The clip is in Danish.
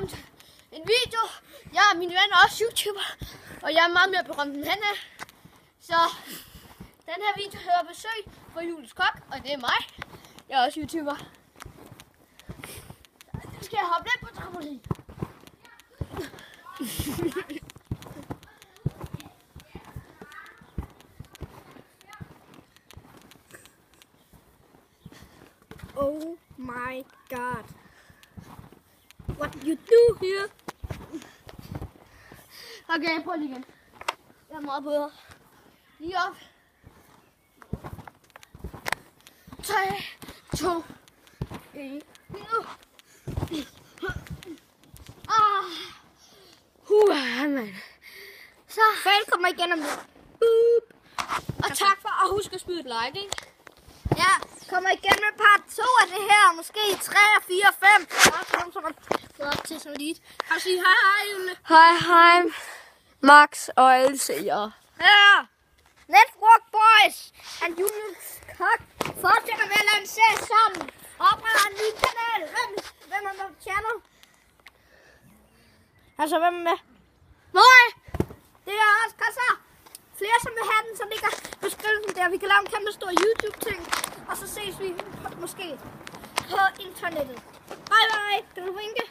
velkommen en video. Jeg og min ven er også YouTuber, og jeg er meget mere berømt end han er. Så den her video hedder besøg fra Julius Kok, og det er mig. Jeg er også YouTuber. Nu skal jeg hoppe lidt på trampolin. Oh my god. What you do here? Okay, prøv lige igen. Jeg er meget bedre. Lige op. 3, 2, 1. Nu. Ah. Hua, mand. Så. Fald kommer igennem det. Boop. Og tak for at huske at smide et like, ikke? Kommer igennem med part 2 af det her. Måske 3, 4, 5. Der er nogen, som har gået op til så lidt. Kan du sige hej hej, Jule? Hej, hej. Max og alle seere. Ja. Network Boys and Julius Kok fortsætter med at serie sammen. Opretter en ny kanal. Hvem, hvem er med på channel? Altså, hvem er med? Nej! Det er også kasser. Flere som vil have den, så ligger beskrivelsen der. Vi kan lave en kæmpe stor YouTube-ting. Og så ses vi måske på internettet. Bye bye. Kan du vinke?